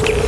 you